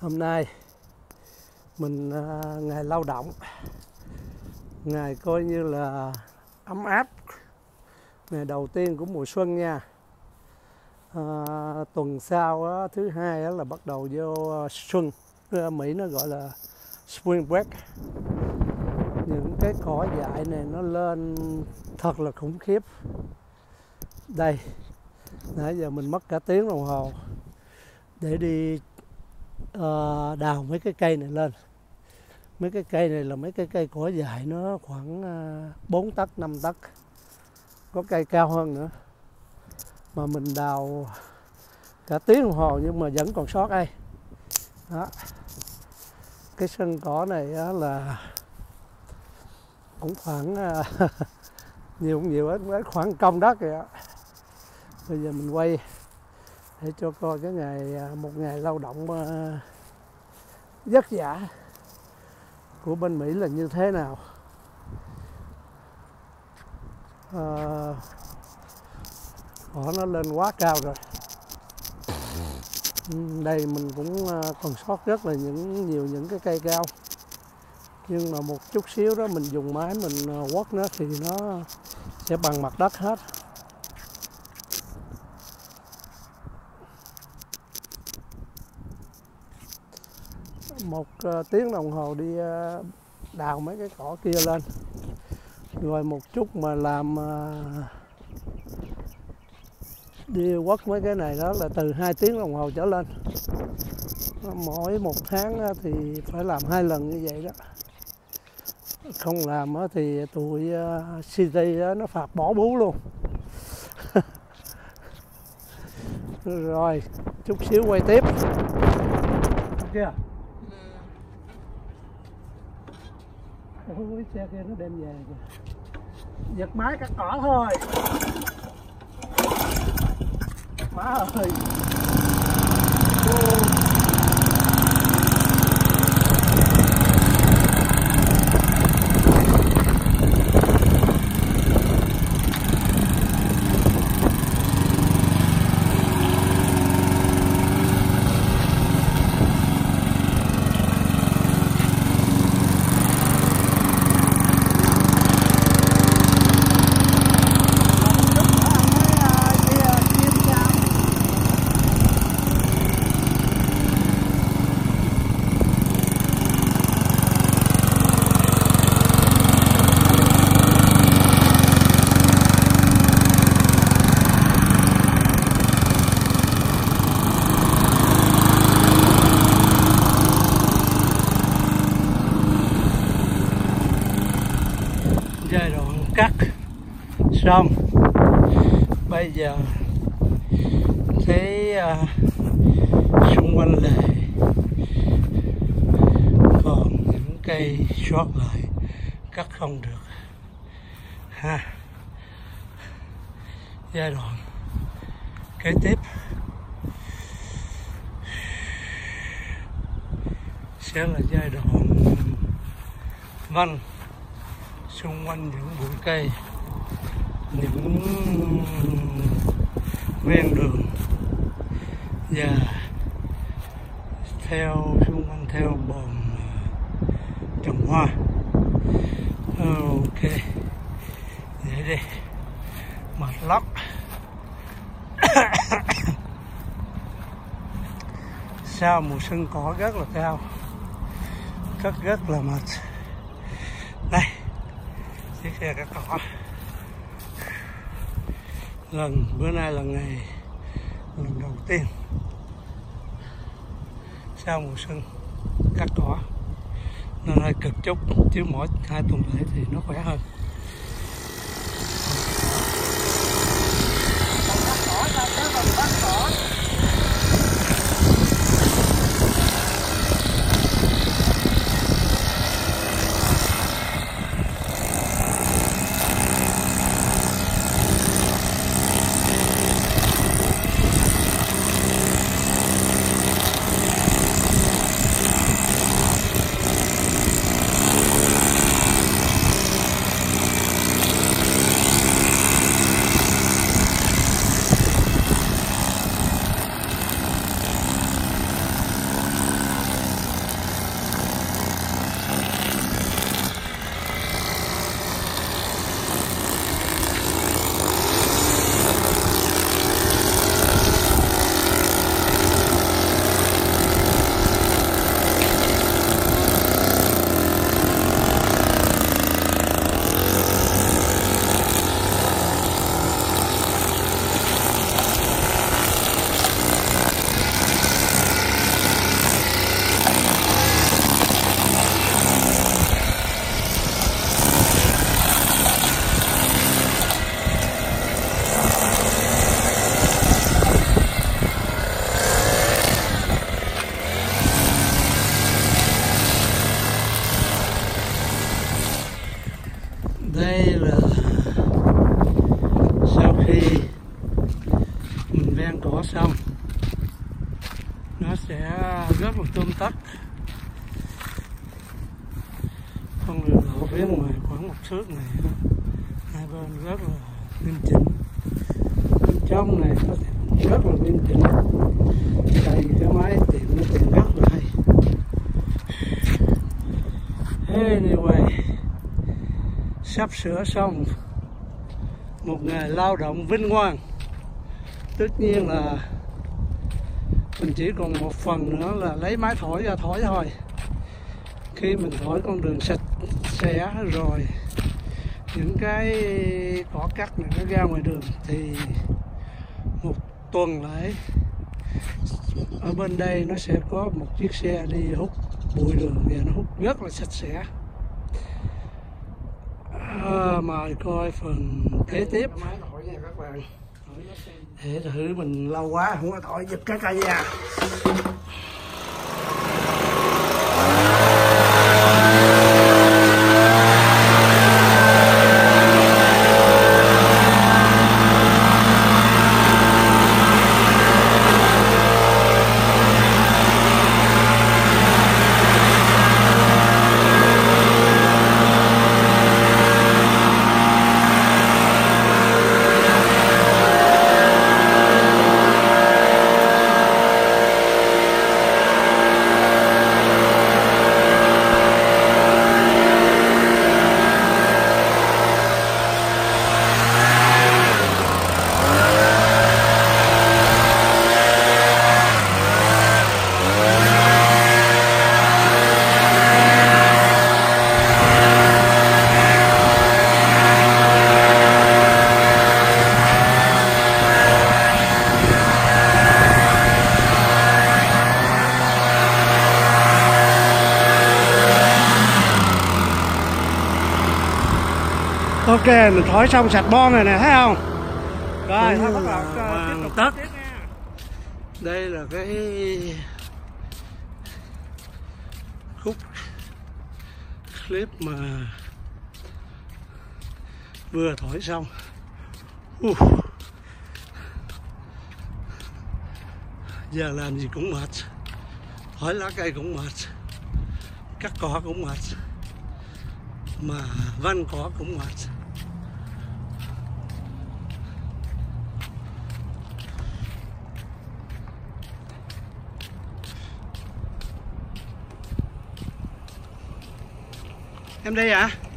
hôm nay mình à, ngày lao động. Ngày coi như là ấm áp. Ngày đầu tiên của mùa xuân nha. À, tuần sau á, thứ hai á, là bắt đầu vô à, xuân. Mỹ nó gọi là spring break. Những cái cỏ dại này nó lên thật là khủng khiếp. Đây nãy giờ mình mất cả tiếng đồng hồ. Để đi uh, đào mấy cái cây này lên. Mấy cái cây này là mấy cái cây cỏ dại nó khoảng ờ, uh, 4 tấc 5 tấc. Có cây cao hơn nữa. Mà mình đào cả tiếng đồng hồ nhưng mà vẫn còn sót đây đó. Cái sân cỏ này là cũng khoảng ờ, nhiều cũng nhiều ít khoảng công đất kìa bây giờ mình quay để cho coi cái ngày một ngày lao động à, vất vả của bên Mỹ là như thế nào? À, nó lên quá cao rồi. Ừ, đây mình cũng à, còn sót rất là những nhiều những cái cây cao. Nhưng mà một chút xíu đó mình dùng máy mình à, quất nó thì nó sẽ bằng mặt đất hết. Một ờ, tiếng đồng hồ đi ờ, đào mấy cái cỏ kia lên. Rồi một chút mà làm ờ, đi quất mấy cái này đó là từ 2 tiếng đồng hồ trở lên. Mỗi một tháng thì phải làm hai lần như vậy đó. Không làm á thì tụi uh, city nó phạt bỏ bú luôn. Rồi chút xíu quay tiếp. Kia. Ôi, xe kia nó đem về kìa. Giật máy cắt cỏ thôi. Má ơi. Ôi. giai đoạn cắt xong. Bây giờ thấy à, xung quanh lề còn những cây sót lại cắt không được. Ha. Giai đoạn kế tiếp. Sẽ là giai đoạn văn xung quanh những bụi cây những ven đường. Và theo xung quanh theo bồn ờ, trồng hoa. Ok. Vậy đi mệt lắm sau mùa xuân cỏ rất là cao? Rất rất là mệt. Đây. Chiếc xe cắt cỏ lần, bữa nay là ngày lần đầu tiên sau mùa xuân cắt cỏ. Nên hơi cực chút, chứ mỗi hai tuần lễ thì nó khỏe hơn. đây là sau khi mình ven cỏ xong, nó sẽ rất là tôm tắt con đường lộ phía ngoài khoảng một thước này hai bên rất là nghiêm chỉnh. Bên trong này nó sẽ rất là nghiêm chỉnh. Đây cái máy tìm nó tiện rất là hay anyway sắp sửa xong, một ngày lao động vinh quang. Tất nhiên là mình chỉ còn một phần nữa là lấy máy thổi ra thổi thôi. Khi mình thổi con đường sạch sẽ rồi, những cái cỏ cắt này nó ra ngoài đường thì một tuần lại ở bên đây nó sẽ có một chiếc xe đi hút bụi đường và nó hút rất là sạch sẽ à, mời coi phần kế tiếp. Để thử mình lâu quá không có thổi giật cái cây nha ok mình thổi xong sạch bon rồi nè thấy không? Rồi thôi bắt đầu ờ, tiếp tục tất. đây là cái khúc clip mà vừa thổi xong. Uh. giờ làm gì cũng mệt. Thổi lá cây cũng mệt. Cắt cỏ cũng mệt. Mà văn cỏ cũng mệt em đây à